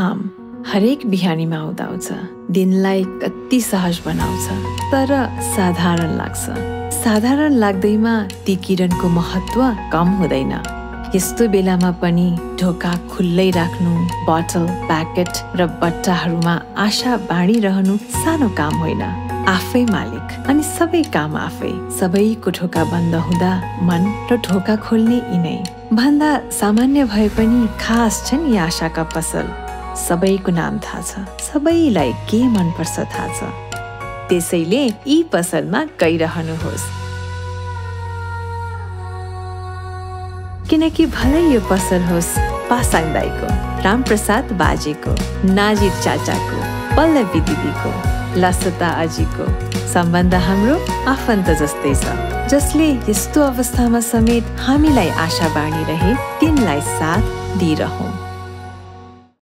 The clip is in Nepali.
घाम हरेक बिहानीमा आउँदा आउँछ दिनलाई कति सहज बनाउँछ तर साधारण लाग्छ। साधारण लाग्दैमा ती किरणको महत्व कम हुँदैन। यस्तो बेलामा पनि ढोका खुल्लै राख्नु बटल प्याकेट र बट्टाहरूमा आशा बाँडिरहनु सानो काम होइन। आफै मालिक अनि सबै काम आफै। सबैको ढोका बन्द हुँदा मन र ढोका खोल्ने यिनै। भन्दा सामान्य भए पनि खास छन् यी आशाका पसल। सबैको नाम थाहा छ। सबैलाई के मनपर्छ थाहा छ। त्यसैले यी पसलमा गइरहनुहोस्। किनकि भलै यो पसल होस् पासाङ दाईको रामप्रसाद बाजेको नाजिर चाचाको पल्लवी दिदीको लसता अजीको सम्बन्ध हाम्रो आफन्त जस्तै छ। जसले यस्तो अवस्थामा समेत हामीलाई आशा बाँडिरहे तिनलाई साथ दिइरहँ।